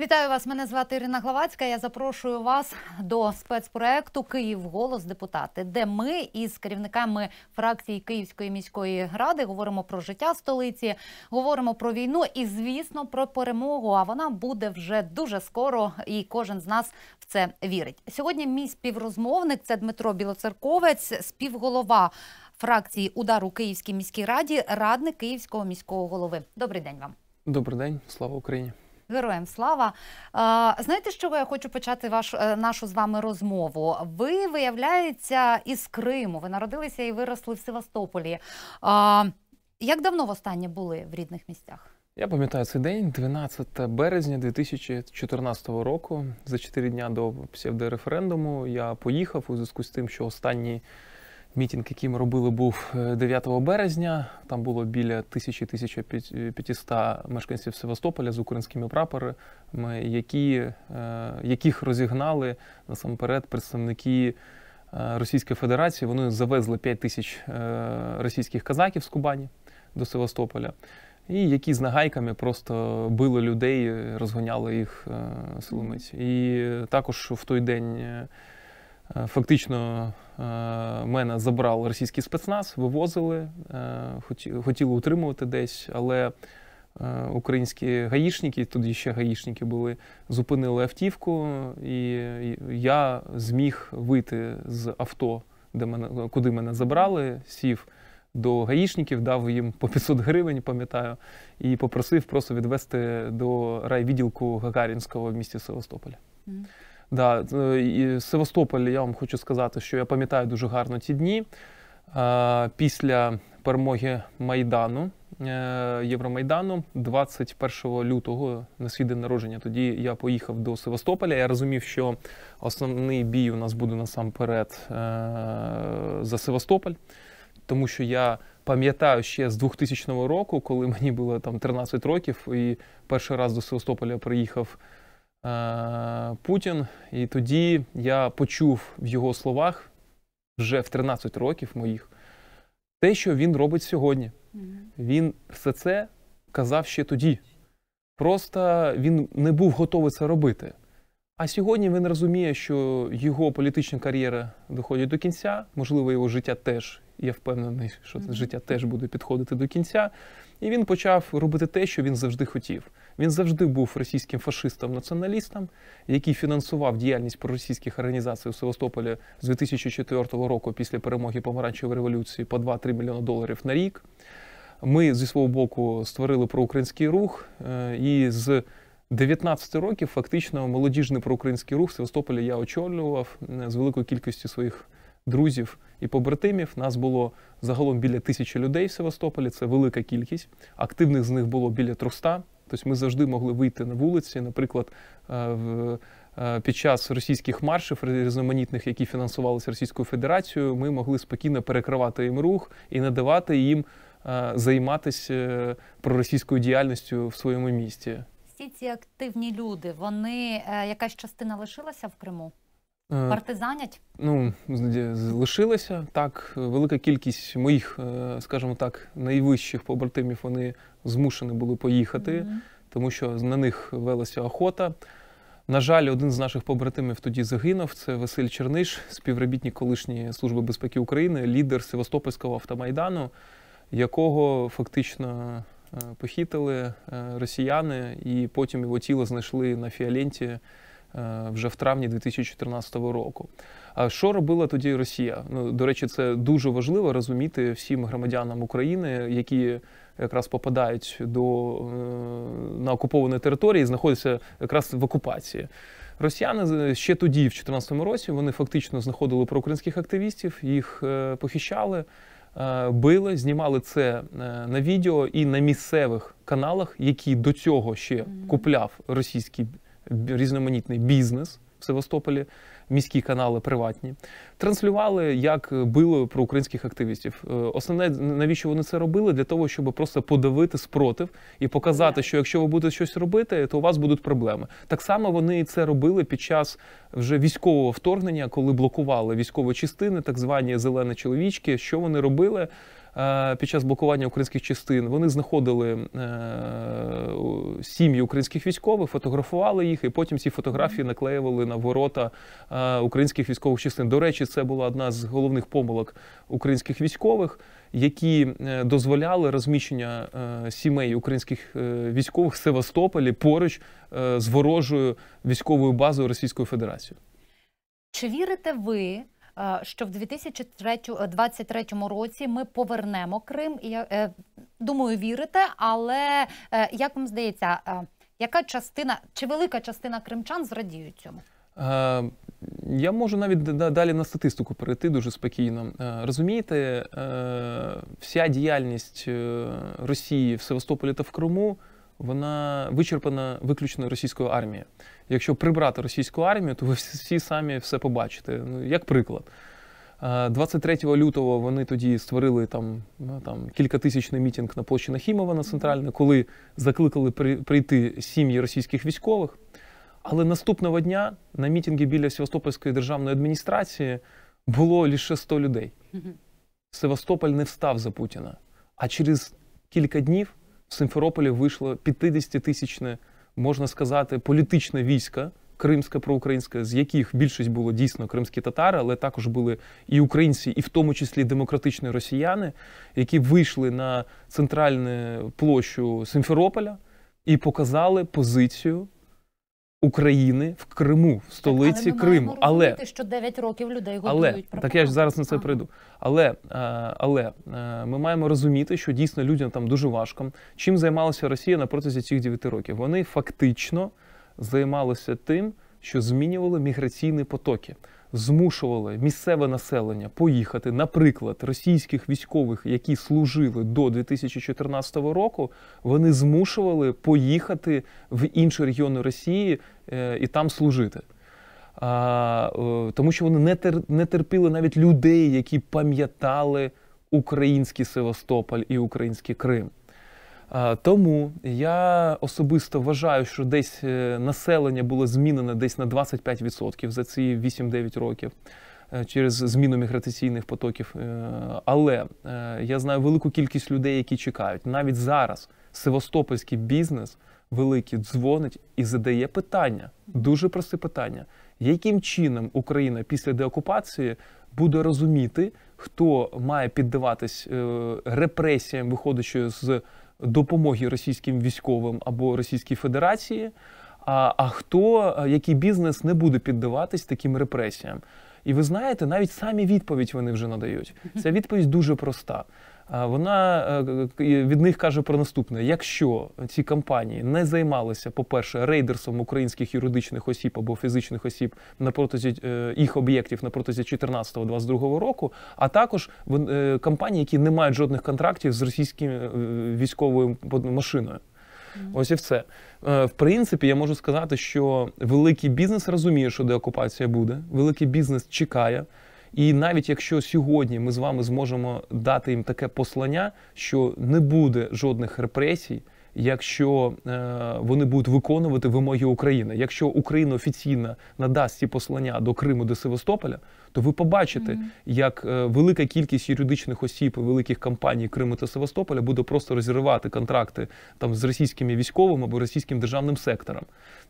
Вітаю вас. Мене звати Ірина Главацька. Я запрошую вас до спецпроекту Київ голос депутати, де ми із керівниками фракції Київської міської ради говоримо про життя столиці, говоримо про війну і, звісно, про перемогу. А вона буде вже дуже скоро, і кожен з нас в це вірить. Сьогодні мій співрозмовник це Дмитро Білоцерковець, співголова фракції Удар у Київській міській раді, радник Київського міського голови. Добрий день вам. Добрий день, слава Україні. Героям слава. Знаєте, з чого я хочу почати ваш, е, нашу з вами розмову? Ви, виявляється, із Криму. Ви народилися і виросли в Севастополі. Як давно востаннє були в рідних місцях? Я пам'ятаю цей день, 12 березня 2014 року. За 4 дня до псевдореферендуму я поїхав у зв'язку з тим, що останній мітинг, який ми робили, був 9 березня. Там було біля 1000-1500 мешканців Севастополя з українськими прапорами, які, е, яких розігнали насамперед представники. е, Російської Федерації вони завезли 5 тисяч е, російських казаків з Кубані до Севастополя, і які з нагайками просто били людей, розгоняли їх е, силомиць. І також в той день е, е, фактично е, мене забрав російський спецназ, вивозили, е, хотіли утримувати десь, але е, українські гаїшники, тоді ще гаїшники були, зупинили автівку, і я зміг вийти з авто, де мене, куди мене забрали, сів до гаїшників, дав їм по 500 гривень, пам'ятаю, і попросив просто відвести до райвідділку Гагарінського в місті Севастополя. Да, е, і Севастополь, я вам хочу сказати, що я пам'ятаю дуже гарно ті дні. Після перемоги Майдану, е, Євромайдану, 21 лютого, на свій день народження, тоді я поїхав до Севастополя. Я розумів, що основний бій у нас буде насамперед е, за Севастополь, тому що я пам'ятаю ще з 2000 року, коли мені було там 13 років, і перший раз до Севастополя приїхав Путін. І тоді я почув в його словах вже в 13 років моїх те, що він робить сьогодні. Він все це казав ще тоді. Просто він не був готовий це робити. А сьогодні він розуміє, що його політична кар'єра доходить до кінця, можливо, його життя теж. Я впевнений, що це життя теж буде підходити до кінця. І він почав робити те, що він завжди хотів. Він завжди був російським фашистом-націоналістом, який фінансував діяльність проросійських організацій у Севастополі з 2004 року після перемоги помаранчевої революції по 2-3 мільйони доларів на рік. Ми зі свого боку створили проукраїнський рух, е, і з 19 років фактично молодіжний проукраїнський рух в Севастополі я очолював е, з великою кількістю своїх друзів і побратимів. Нас було загалом біля тисячі людей в Севастополі. Це велика кількість. Активних з них було біля 300. Тобто ми завжди могли вийти на вулиці, наприклад, е, в- е, під час російських маршів різноманітних, які фінансувалися Російською Федерацією, ми могли спокійно перекривати їм рух і надавати їм е, займатися проросійською діяльністю в своєму місті. Всі ці активні люди, вони якась частина лишилася в Криму? Е, Партизанять? Ну, залишилося так. Велика кількість моїх, е, скажімо так, найвищих побратимів вони змушені були поїхати, Мгм. тому що на них велася охота. На жаль, один з наших побратимів тоді загинув. Це Василь Черниш, співробітник колишньої служби безпеки України, лідер Севастопольського автомайдану, якого фактично е, похитили росіяни, і потім його тіло знайшли на Фіоленті е, вже в травні 2014 року. А що робила тоді Росія? Ну, до речі, це дуже важливо розуміти всім громадянам України, які якраз попадають до, е, на окуповані території, і знаходяться якраз в окупації. Росіяни ще тоді, в 2014 році, вони фактично знаходили проукраїнських активістів, їх е, похищали, е, били, знімали це е, на відео і на місцевих каналах, які до цього ще купляв російський різноманітний бізнес в Севастополі, міські канали приватні, транслювали, як били проукраїнських активістів. Е, Основне, навіщо вони це робили? Для того, щоб просто подавити спротив і показати, що якщо ви будете щось робити, то у вас будуть проблеми. Так само вони це робили під час вже військового вторгнення, коли блокували військові частини, так звані зелені чоловічки. Що вони робили? Е, під час блокування українських частин вони знаходили е, сім'ї українських військових, фотографували їх, і потім ці фотографії наклеювали на ворота е, українських військових частин. До речі, це була одна з головних помилок українських військових, які дозволяли розміщення сімей українських військових в Севастополі поруч з ворожою військовою базою Російської Федерації. Чи вірите ви, що в 2023 році ми повернемо Крим? Я е, думаю, вірите, але е, як вам здається, е, яка частина чи велика частина кримчан зрадіють цьому? Е, Я можу навіть далі на статистику перейти дуже спокійно. Е, Розумієте, е, вся діяльність е, Росії в Севастополі та в Криму вона вичерпана виключно російською армією. Якщо прибрати російську армію, то ви всі самі все побачите. Ну, як приклад. Е, 23 лютого вони тоді створили там, ну, там кількатисячний мітинг на площі Нахімова на центральне, коли закликали при- прийти сім'ї російських військових. Але наступного дня на мітингі біля Севастопольської державної адміністрації було лише 100 людей. Севастополь не встав за Путіна. А через кілька днів в Симферополі вийшло 50-тисячне, можна сказати, політичне військо кримське проукраїнське, з яких більшість було дійсно кримські татари, але також були і українці, і в тому числі демократичні росіяни, які вийшли на центральну площу Симферополя і показали позицію України в Криму, в столиці але ми Криму. маємо Але розуміти, що 9 років людей але годують так я ж зараз на це прийду. Але, е, але е, ми маємо розуміти, що дійсно людям там дуже важко. Чим займалася Росія на протязі цих 9 років? Вони фактично займалися тим, що змінювали міграційні потоки, змушували місцеве населення поїхати, наприклад, російських військових, які служили до 2014 року, вони змушували поїхати в інші регіони Росії е, і там служити. А, е, тому що вони не, тер, не терпіли навіть людей, які пам'ятали український Севастополь і український Крим. Тому я особисто вважаю, що десь е, населення було змінено десь на 25% за ці 8-9 років е, через зміну міграційних потоків. Е, Але я знаю велику кількість людей, які чекають. Навіть зараз севастопольський бізнес великий дзвонить і задає питання, дуже просте питання яким чином Україна після деокупації буде розуміти, хто має піддаватись репресіям, виходячи з допомоги російським військовим або Російській Федерації, а, а хто, який бізнес не буде піддаватись таким репресіям. І ви знаєте, навіть самі відповідь вони вже надають. Ця відповідь дуже проста. Вона е, від них каже про наступне: якщо ці компанії не займалися, по-перше, рейдерством українських юридичних осіб або фізичних осіб на протязі е, їх об'єктів на протязі 2014-2022 року, а також е, компанії, які не мають жодних контрактів з російською е, військовою машиною. Ось і все. В принципі, я можу сказати, що великий бізнес розуміє, що деокупація буде. Великий бізнес чекає. І навіть якщо сьогодні ми з вами зможемо дати їм таке послання, що не буде жодних репресій, якщо е, вони будуть виконувати вимоги України, якщо Україна офіційно надасть ці послання до Криму, до Севастополя, то ви побачите, Мгм. як е, велика кількість юридичних осіб і великих компаній Криму та Севастополя буде просто розірвати контракти там з російськими військовими або російським державним сектором.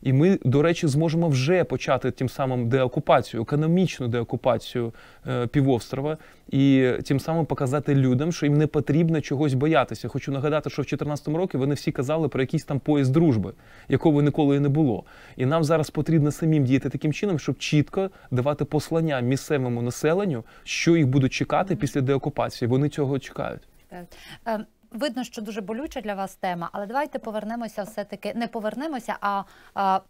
І ми, до речі, зможемо вже почати тим самим деокупацію, економічну деокупацію е, півострова, і тим самим показати людям, що їм не потрібно чогось боятися. Хочу нагадати, що в 2014 році вони всі казали про якийсь там пояс дружби, якого ніколи і не було. І нам зараз потрібно самим діяти таким чином, щоб чітко давати послання місцевому населенню, що їх будуть чекати після деокупації. Вони цього чекають. Так. Е, Видно, що дуже болюча для вас тема, але давайте повернемося все-таки, не повернемося, а, а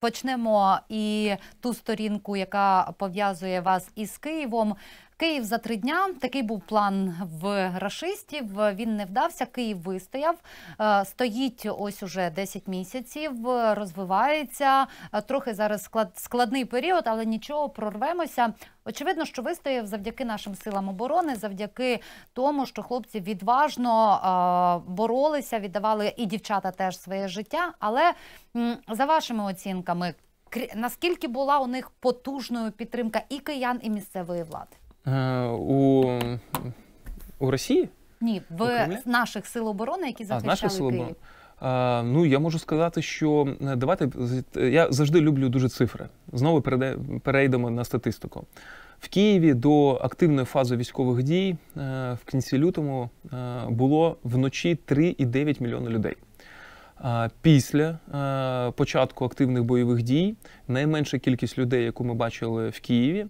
почнемо і ту сторінку, яка пов'язує вас із Києвом. Київ за три дня. Такий був план в рашистів. Він не вдався. Київ вистояв. Е, Стоїть ось уже 10 місяців, розвивається. Е, Трохи зараз склад, складний період, але нічого, прорвемося. Очевидно, що вистояв завдяки нашим силам оборони, завдяки тому, що хлопці відважно е, боролися, віддавали і дівчата теж своє життя. Але за вашими оцінками, наскільки була у них потужною підтримка і киян, і місцевої влади? Е, У, у Росії Ні, в наших сил оборони, які захищали Київ. А, ну, я можу сказати, що е, давайте я завжди люблю дуже цифри. Знову перейдемо на статистику. В Києві до активної фази військових дій е, в кінці лютого е, було вночі 3,9 мільйона людей. Після е, початку активних бойових дій найменша кількість людей, яку ми бачили в Києві, е,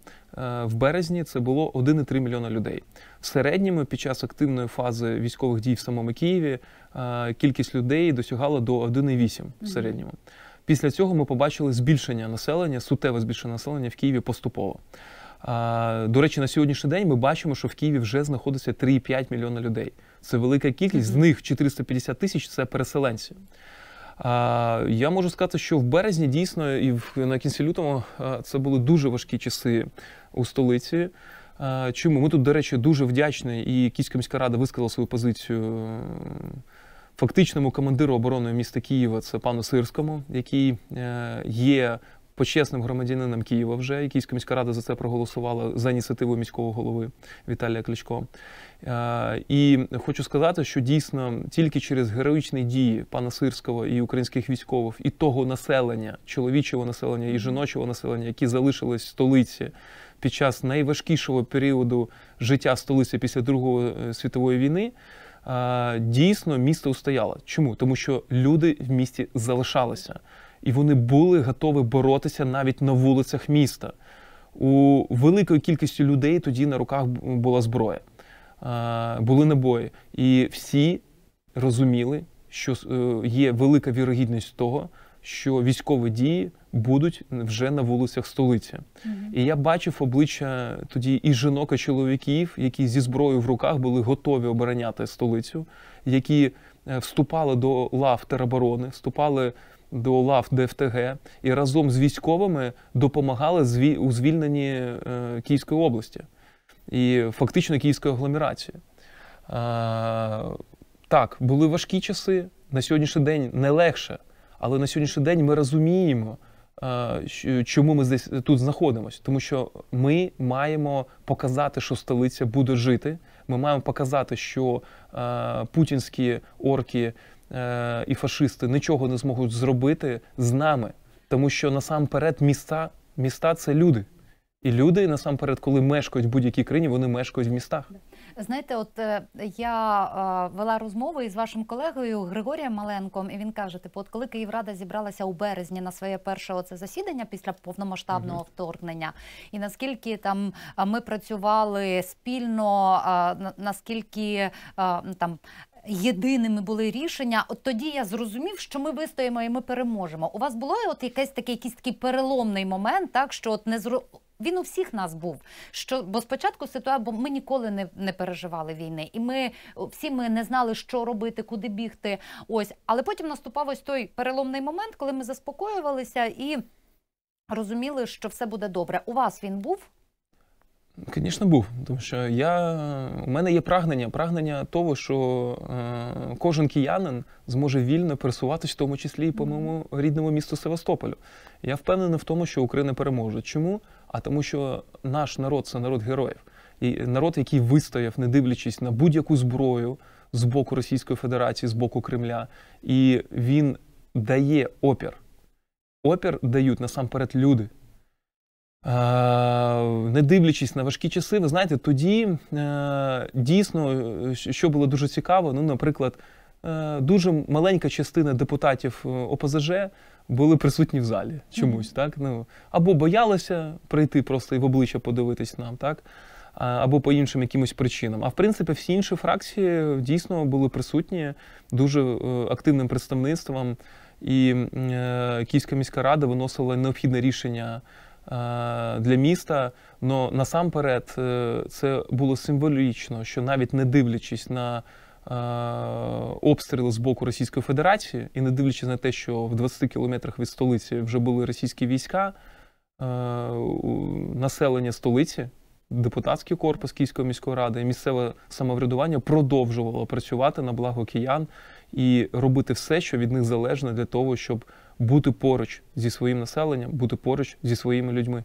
в березні це було 1,3 мільйона людей. В середньому під час активної фази військових дій в самому Києві е, кількість людей досягала до 1,8 в середньому. Після цього ми побачили збільшення населення, суттєве збільшення населення в Києві поступово. До речі, на сьогоднішній день ми бачимо, що в Києві вже знаходиться 3,5 мільйона людей. Це велика кількість. З них 450 тисяч це переселенці. Я можу сказати, що в березні дійсно і в, на кінці лютого це були дуже важкі часи у столиці. Чому? Ми тут, до речі, дуже вдячні, і Київська міська рада висказала свою позицію фактичному командиру оборони міста Києва, це пану Сирському, який е, є почесним громадянином Києва вже. І Київська міська рада за це проголосувала за ініціативою міського голови Віталія Кличко. Е, І хочу сказати, що дійсно тільки через героїчні дії пана Сирського і українських військових, і того населення, чоловічого населення і жіночого населення, які залишились в столиці під час найважкішого періоду життя столиці після Другої е, світової війни. е, Дійсно, місто устояло. Чому? Тому що люди в місті залишалися, і вони були готові боротися навіть на вулицях міста. У великої кількості людей тоді на руках була зброя, були набої. І всі розуміли, що е, є велика вірогідність того, що військові дії будуть вже на вулицях столиці. І я бачив обличчя тоді і жінок, і чоловіків, які зі зброєю в руках були готові обороняти столицю, які е, вступали до лав тероборони, вступали до лав ДФТГ і разом з військовими допомагали у звільненні е, Київської області і фактично Київської агломерації. Так, були важкі часи. На сьогоднішній день не легше, але на сьогоднішній день ми розуміємо, е, чому ми здесь тут знаходимося. Тому що ми маємо показати, що столиця буде жити. Ми маємо показати, що е, путінські орки е, і фашисти нічого не зможуть зробити з нами. Тому що насамперед міста, міста це люди. І люди, насамперед, коли мешкають в будь-якій країні, вони мешкають в містах. Знаєте, от е, я е, вела розмову із вашим колегою Григорієм Маленком, і він каже: типу, от коли Київрада зібралася у березні на своє перше оце засідання після повномасштабного вторгнення, і наскільки там ми працювали спільно, на- наскільки там. Єдиними були рішення. От тоді я зрозумів, що ми вистоїмо і ми переможемо. У вас було от якийсь такий, якийсь такий переломний момент, так що от не зро... він у всіх нас був. Що бо спочатку ситуація, бо ми ніколи не, не переживали війни, і ми всі ми не знали, що робити, куди бігти. Ось, але потім наступав ось той переломний момент, коли ми заспокоювалися і розуміли, що все буде добре. У вас він був? Звісно, був. Тому що я, у мене є прагнення, прагнення того, що е, кожен киянин зможе вільно пересуватись, в тому числі і по моєму рідному місту Севастополю. Я впевнений в тому, що Україна переможе. Чому? А тому, що наш народ це народ героїв. І народ, який вистояв, не дивлячись на будь-яку зброю з боку Російської Федерації, з боку Кремля, і він дає опір. Опір дають насамперед люди. Е, Не дивлячись на важкі часи, ви знаєте, тоді е, дійсно, що було дуже цікаво, ну, наприклад, е, дуже маленька частина депутатів ОПЗЖ були присутні в залі чомусь, так? Ну, або боялися прийти просто і в обличчя подивитись нам, так? Або по іншим якимось причинам. А в принципі, всі інші фракції дійсно були присутні дуже активним представництвом, і Київська міська рада виносила необхідне рішення для міста. Но насамперед е, це було символічно, що навіть не дивлячись на е, обстріли з боку Російської Федерації, і не дивлячись на те, що в 20 кілометрах від столиці вже були російські війська, е, населення столиці. Депутатський корпус Київської міської ради і місцеве самоврядування продовжувало працювати на благо киян і робити все, що від них залежно для того, щоб бути поруч зі своїм населенням, бути поруч зі своїми людьми.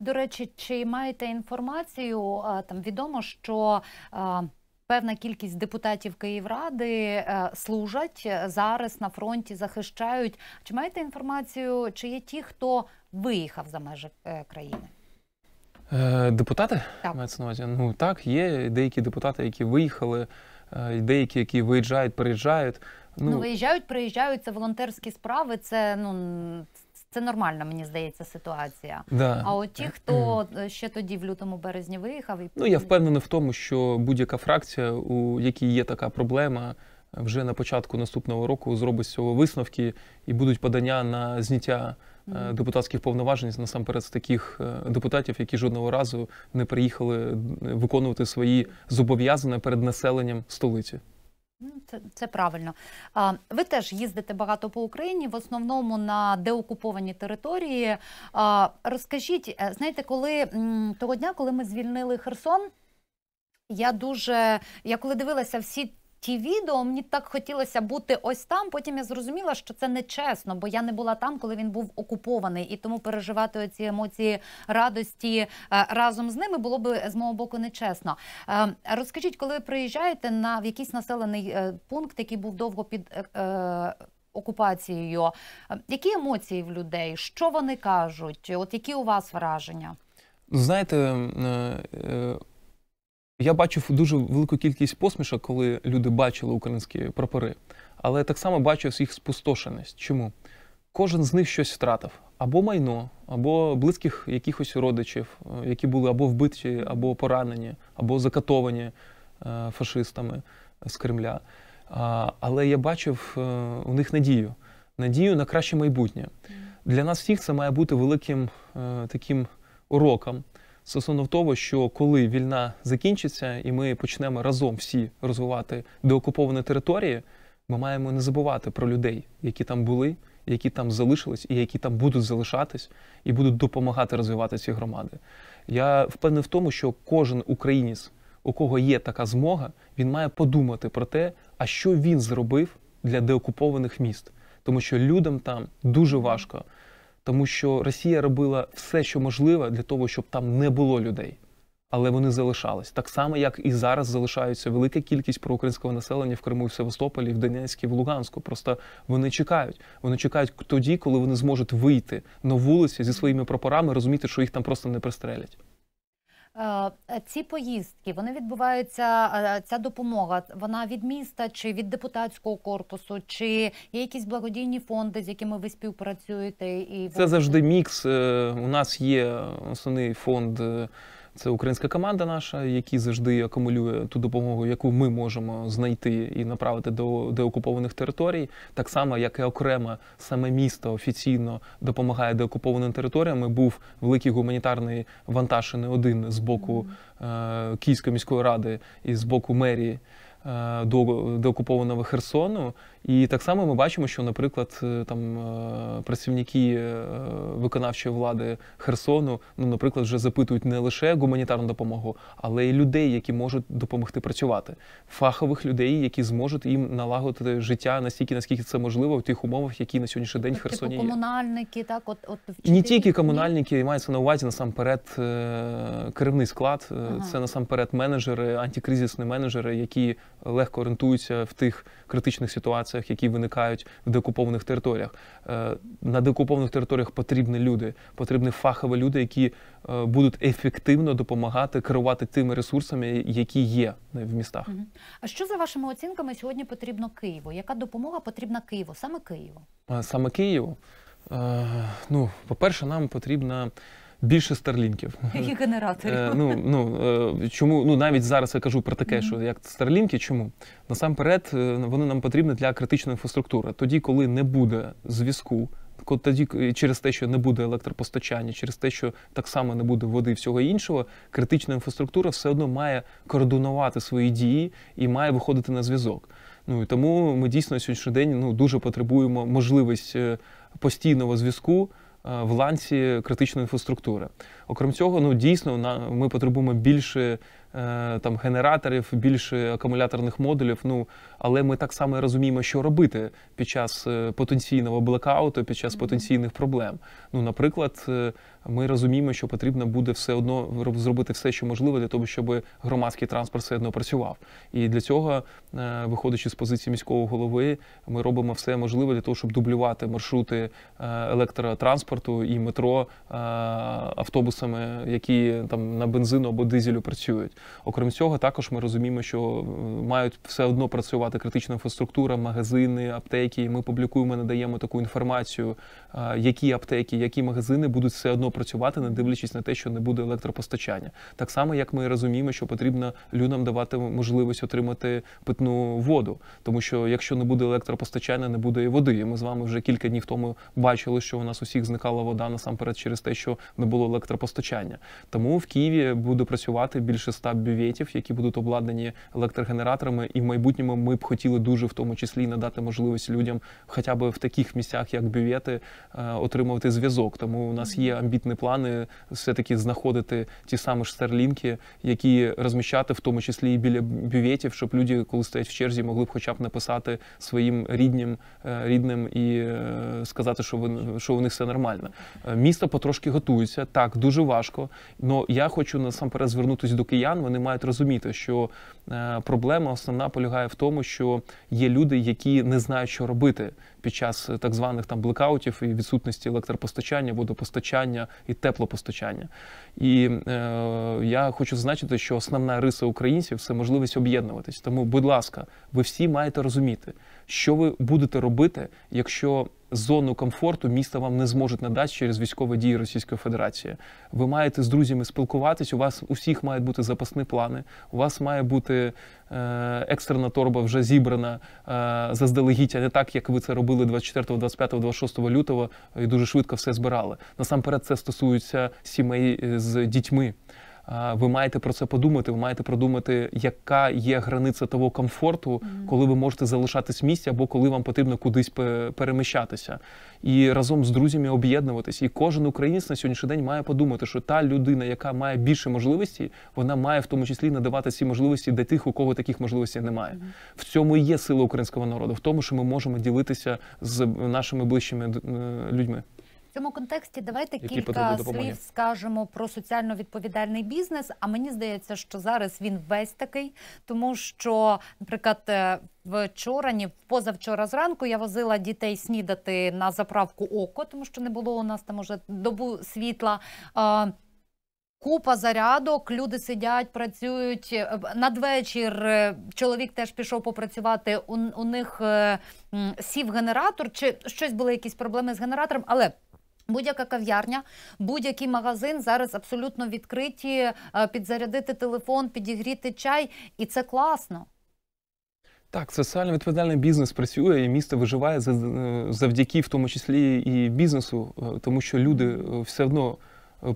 До речі, чи маєте інформацію? Там відомо, що певна кількість депутатів Київради е, служать е, зараз на фронті, захищають. Чи маєте інформацію, чи є ті, хто виїхав за межі е, країни? Депутати Так. мається на увазі? Ну так, є деякі депутати, які виїхали, деякі, які виїжджають, переїжджають. Ну, виїжджають, приїжджають, це волонтерські справи. Це ну це нормальна, мені здається, ситуація. да. А от ті, хто ще тоді в лютому березні виїхав, і Ну, я впевнений в тому, що будь-яка фракція, у якій є така проблема, вже на початку наступного року зробить з цього висновки і будуть подання на зняття е, депутатських повноважень насамперед з таких е, депутатів, які жодного разу не приїхали е, виконувати свої зобов'язання перед населенням столиці. Ну, Це, це правильно. Ви теж їздите багато по Україні, в основному на деокуповані території. Розкажіть, е, знаєте, коли того дня, коли ми звільнили Херсон, я дуже я коли дивилася всі. Ті відео мені так хотілося бути ось там. Потім я зрозуміла, що це нечесно, бо я не була там, коли він був окупований, і тому переживати оці емоції радості е, разом з ними було б з мого боку нечесно. Е, Розкажіть, коли ви приїжджаєте на в якийсь населений е, пункт, який був довго під окупацією, які емоції в людей? Що вони кажуть? От які у вас враження? Знаєте, е, е, я бачив дуже велику кількість посмішок, коли люди бачили українські прапори, але так само бачив їх спустошеність. Чому? Кожен з них щось втратив або майно, або близьких якихось родичів, е, які були або вбиті, або поранені, або закатовані е, фашистами з Кремля. Але я бачив е, у них надію, надію на краще майбутнє. Для нас всіх це має бути великим таким уроком стосовно того, що коли війна закінчиться, і ми почнемо разом всі розвивати деокуповані території, ми маємо не забувати про людей, які там були, які там залишились, і які там будуть залишатись, і будуть допомагати розвивати ці громади. Я впевнений в тому, що кожен українець, у кого є така змога, він має подумати про те, а що він зробив для деокупованих міст, тому що людям там дуже важко тому що Росія робила все, що можливе для того, щоб там не було людей. Але вони залишались так само, як і зараз залишаються велика кількість проукраїнського населення в Криму, в Севастополі, в Донецьку, в Луганську. Просто вони чекають. Вони чекають тоді, коли вони зможуть вийти на вулиці зі своїми прапорами, розуміти, що їх там просто не пристрелять. Е, Ці поїздки вони відбуваються. е, Ця допомога вона від міста чи від депутатського корпусу, чи є якісь благодійні фонди, з якими ви співпрацюєте? І Це завжди мікс. Е, У нас є основний фонд. Це українська команда наша, яка завжди акумулює ту допомогу, яку ми можемо знайти і направити до деокупованих територій. Так само, як і окремо саме місто офіційно допомагає деокупованим територіям. Був великий гуманітарний вантаж і не один з боку е, Київської міської ради і з боку мерії. Е, До деокупованого Херсону, і так само ми бачимо, що, наприклад, е, там е, працівники виконавчої влади Херсону, ну, наприклад, вже запитують не лише гуманітарну допомогу, але й людей, які можуть допомогти працювати, фахових людей, які зможуть їм налагодити життя настільки, наскільки це можливо в тих умовах, які на сьогоднішній день в Херсоні типу є. комунальники, так от от І не тільки комунальники, мається на увазі насамперед керівний склад. Ага. Це насамперед менеджери, антикризисні менеджери, які легко орієнтуються в тих критичних ситуаціях, які виникають в деокупованих територіях. Е, На деокупованих територіях потрібні люди, потрібні фахові люди, які е, будуть ефективно допомагати керувати тими ресурсами, які є в містах. А що за вашими оцінками сьогодні потрібно Києву? Яка допомога потрібна Києву? Саме Києву? Саме Києву. Е, Ну, по-перше, нам потрібно більше старлінків. І генераторів. Е, ну, ну, е, чому ну навіть зараз я кажу про таке, Мгм. що як Старлінки, чому насамперед е, вони нам потрібні для критичної інфраструктури. Тоді, коли не буде зв'язку, тоді е, через те, що не буде електропостачання, через те, що так само не буде води і всього іншого, критична інфраструктура все одно має координувати свої дії і має виходити на зв'язок. Ну і тому ми дійсно сьогоднішній день ну дуже потребуємо можливість е, постійного зв'язку е, в ланці критичної інфраструктури. Окрім цього, ну дійсно на ми потребуємо більше е, там генераторів, більше акумуляторних модулів. Ну але ми так само розуміємо, що робити під час е, потенційного блекауту, під час потенційних проблем. Ну, наприклад, е, ми розуміємо, що потрібно буде все одно зробити все, що можливо, для того, щоб громадський транспорт все одно працював. І для цього, е, виходячи з позиції міського голови, ми робимо все можливе для того, щоб дублювати маршрути електротранспорту і метро автобусами, які там на бензину або дизелю працюють. Окрім цього, також ми розуміємо, що мають все одно працювати критична інфраструктура, магазини, аптеки. Ми публікуємо, надаємо таку інформацію, які аптеки, які магазини будуть все одно працювати, не дивлячись на те, що не буде електропостачання. Так само, як ми розуміємо, що потрібно людям давати можливість отримати питну воду, тому що якщо не буде електропостачання, не буде і води. І Ми з вами вже кілька днів тому бачили, що у нас усіх зникала вода насамперед через те, що не було електропостачання. Тому в Києві буде працювати більше ста бюветів, які будуть обладнані електрогенераторами, і в майбутньому ми б хотіли дуже в тому числі надати можливість людям, хоча б в таких місцях, як бювети, отримувати зв'язок. Тому у нас є амбітні плани все-таки знаходити ті самі ж старлінки, які розміщати в тому числі і біля бюветів, щоб люди, коли стоять в черзі, могли б хоча б написати своїм ріднім, е, рідним і е, сказати, що ви що у них все нормально. Е, Місто потрошки готується. Так, дуже важко. але я хочу насамперед звернутися до киян. Вони мають розуміти, що е, проблема основна полягає в тому, що є люди, які не знають, що робити під час е, так званих там блекаутів і відсутності електропостачання, водопостачання і теплопостачання. І е, я хочу зазначити, що основна риса українців це можливість об'єднуватись. Тому, будь ласка, ви всі маєте розуміти, що ви будете робити, якщо зону комфорту міста вам не зможуть надати через військові дії Російської Федерації. Ви маєте з друзями спілкуватись. У вас усіх мають бути запасні плани. У вас має бути е, екстрена торба вже зібрана е, заздалегідь, а не так, як ви це робили 24, 25, 26 лютого і дуже швидко все збирали. Насамперед, це стосується сімей е, з дітьми. Ви маєте про це подумати. Ви маєте продумати, яка є границя того комфорту, коли ви можете залишатись в місті, або коли вам потрібно кудись пе- переміщатися, і разом з друзями об'єднуватись. І кожен українець на сьогоднішній день має подумати, що та людина, яка має більше можливостей, вона має в тому числі надавати ці можливості для тих, у кого таких можливостей немає. В цьому і є сила українського народу, в тому, що ми можемо ділитися з нашими ближчими е, людьми. В цьому контексті давайте Які кілька слів скажемо про соціально відповідальний бізнес. А мені здається, що зараз він весь такий, тому що, наприклад, е, вчора, ні позавчора зранку я возила дітей снідати на заправку око, тому що не було у нас там уже добу світла. Купа зарядок, люди сидять, працюють Е, надвечір. е, Чоловік теж пішов попрацювати. У, у них е, сів генератор, чи щось були якісь проблеми з генератором, але Будь-яка кав'ярня, будь-який магазин зараз абсолютно відкриті е, підзарядити телефон, підігріти чай, і це класно. Так, соціально відповідальний бізнес працює, і місто виживає е, завдяки, в тому числі і бізнесу, е, тому що люди все одно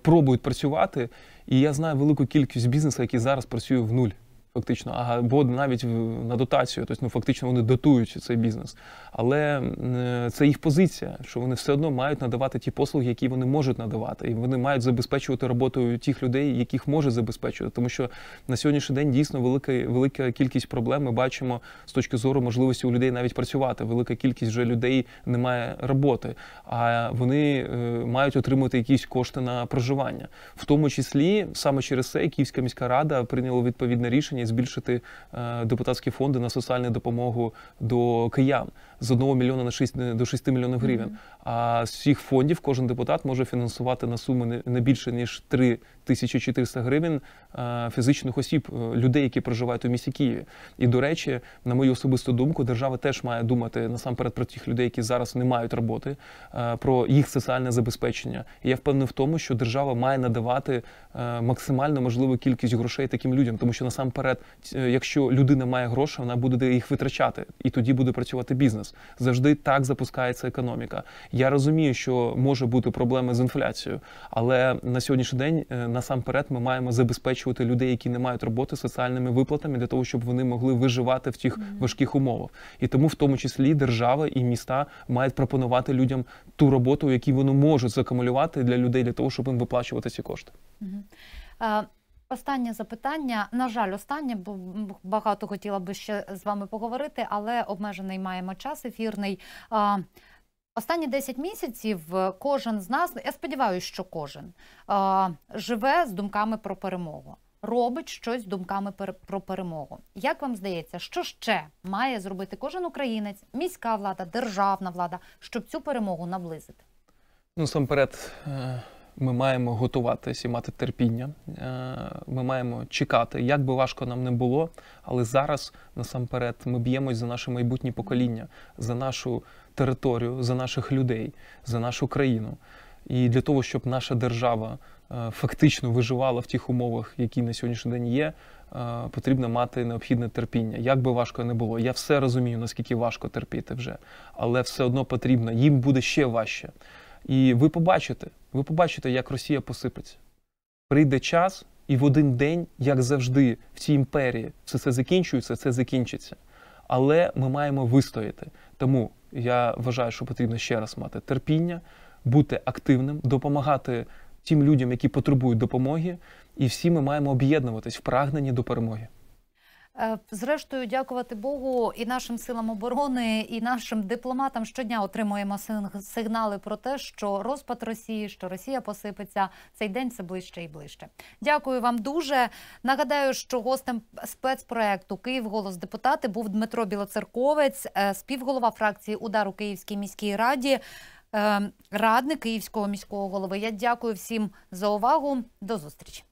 пробують працювати. І я знаю велику кількість бізнесу, які зараз працює в нуль. Фактично, або навіть на дотацію, тобто ну, фактично вони дотують цей бізнес. Але е, це їх позиція, що вони все одно мають надавати ті послуги, які вони можуть надавати, і вони мають забезпечувати роботою тих людей, яких можуть забезпечувати. Тому що на сьогоднішній день дійсно велика, велика кількість проблем ми бачимо з точки зору можливості у людей навіть працювати. Велика кількість вже людей не має роботи, а вони е, мають отримувати якісь кошти на проживання. В тому числі саме через це Київська міська рада прийняла відповідне рішення збільшити е, депутатські фонди на соціальну допомогу до киян з 1 мільйона на 6, до 6 мільйонів гривень. А з цих фондів кожен депутат може фінансувати на суму не- не більше ніж 3 тисячі 400 гривень е, фізичних осіб, е, людей, які проживають у місті Києві. І до речі, на мою особисту думку, держава теж має думати насамперед про тих людей, які зараз не мають роботи, е, про їх соціальне забезпечення. І я впевнений в тому, що держава має надавати максимально можливу кількість грошей таким людям, тому що насамперед, якщо людина має гроші, вона буде їх витрачати, і тоді буде працювати бізнес. Завжди так запускається економіка. Я розумію, що може бути проблеми з інфляцією, але на сьогоднішній день насамперед ми маємо забезпечувати людей, які не мають роботи соціальними виплатами для того, щоб вони могли виживати в тих важких умовах. І тому, в тому числі, держава і міста мають пропонувати людям ту роботу, яку вони можуть закумулювати для людей, для того, щоб їм виплачувати ці кошти. Останнє запитання. На жаль, останнє, бо багато хотіла би ще з вами поговорити, але обмежений маємо час ефірний. Останні 10 місяців е, кожен з нас, я сподіваюся, що кожен живе з думками про перемогу, робить щось з думками про перемогу. Як вам здається, що ще має зробити кожен українець, міська влада, державна влада, щоб цю перемогу наблизити? Ну, сам е, ми маємо готуватись і мати терпіння. Е, Ми маємо чекати, як би важко нам не було, але зараз насамперед ми б'ємось за наше майбутнє покоління, за нашу територію, за наших людей, за нашу країну. І для того, щоб наша держава е, фактично виживала в тих умовах, які на сьогоднішній день є, е, потрібно мати необхідне терпіння. Як би важко не було. Я все розумію, наскільки важко терпіти вже, але все одно потрібно. Їм буде ще важче. І ви побачите, ви побачите, як Росія посипеться. Прийде час, і в один день, як завжди, в цій імперії все це закінчується, це закінчиться. Але ми маємо вистояти. Тому я вважаю, що потрібно ще раз мати терпіння, бути активним, допомагати тим людям, які потребують допомоги, і всі ми маємо об'єднуватись в прагненні до перемоги. Е, Зрештою, дякувати Богу і нашим силам оборони, і нашим дипломатам щодня отримуємо сиг- сигнали про те, що розпад Росії, що Росія посипеться. Цей день все ближче і ближче. Дякую вам дуже. Нагадаю, що гостем спецпроекту Київ голос депутати був Дмитро Білоцерковець, е, співголова фракції Удар у Київській міській раді. е, Радник Київського міського голови. Я дякую всім за увагу. До зустрічі.